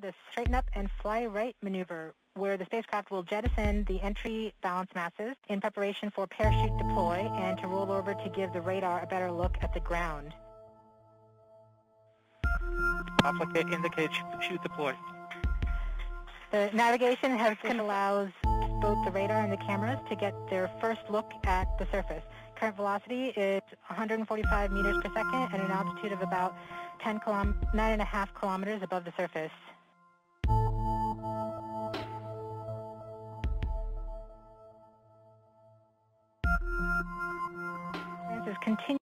the straighten up and fly right maneuver, where the spacecraft will jettison the entry balance masses in preparation for parachute deploy and to roll over to give the radar a better look at the ground. Applicate indicate chute deploy. The navigation has allows both the radar and the cameras to get their first look at the surface. Current velocity is 145 meters per second at an altitude of about 10 kilom 9.5 kilometers above the surface. Continue